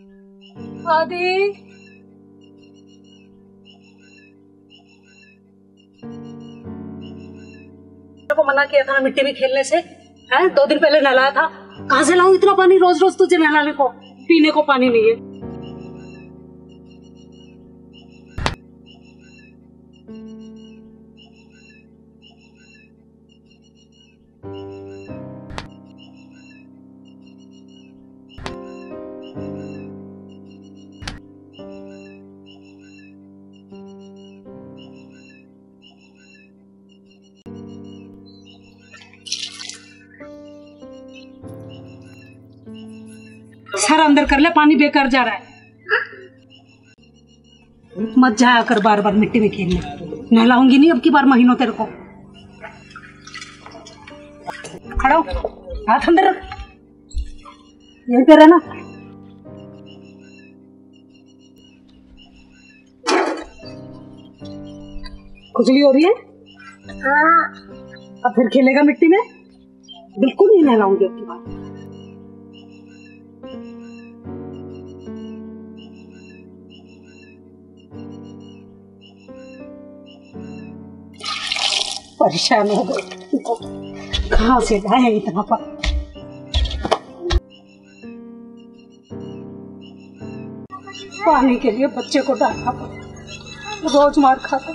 आदि। को मना किया था ना मिट्टी में खेलने से। है? दो दिन पहले नहलाया था। कहाँ से लाऊ इतना पानी? रोज रोज तुझे नहलाने को, पीने को पानी नहीं है। सर अंदर कर ले पानी बेकार जा रहा है। मत जाया कर बार बार मिट्टी में खेलने। नहलाऊँगी नहीं अब की बार महीनों तेरे को। खड़ा हो हाथ अंदर रख। यहीं पे रहना। खुजली हो रही है? हाँ। अब फिर खेलेगा मिट्टी में? बिल्कुल नहीं नहलाऊँगी अब की बार। परेशान हो गए कहा से लाए इतना पर पानी के लिए बच्चे को डालना पड़ा। रोज मार खाता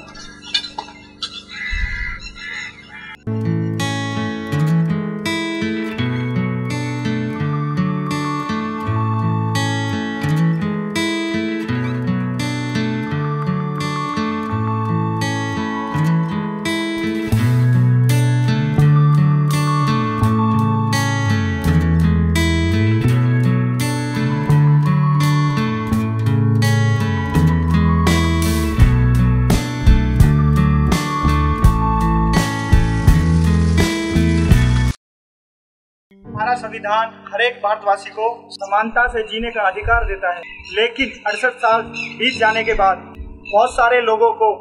हमारा संविधान हर एक भारतवासी को समानता से जीने का अधिकार देता है। लेकिन अड़सठ साल बीत जाने के बाद बहुत सारे लोगों को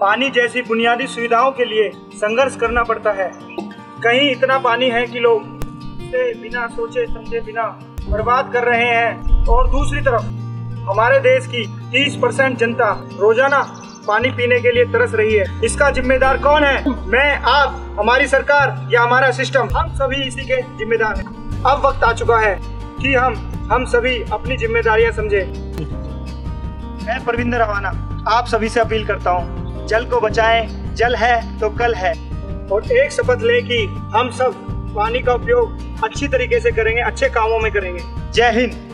पानी जैसी बुनियादी सुविधाओं के लिए संघर्ष करना पड़ता है। कहीं इतना पानी है कि लोग इसे बिना सोचे, समझे, बिना बर्बाद कर रहे हैं। और दूसरी तरफ़, हमारे देश की 30 परसेंट जनता रोज़ाना पानी पीने के लिए तरस रही है। इसका जिम्मेदार कौन है? मैं, आप, हमारी सरकार या हमारा सिस्टम हम सभी इसी के जिम्मेदार हैं। अब वक्त आ चुका है कि हम हम सभी अपनी जिम्मेदारियाँ समझे। मैं परविंदर रवाना, आप सभी से अपील करता हूँ, जल को बचाएँ। जल है तो कल है। और एक शपथ ले कि हम सब पानी का उपयोग अच्छी तरीके से करेंगे, अच्छे कामों में करेंगे। जय हिंद।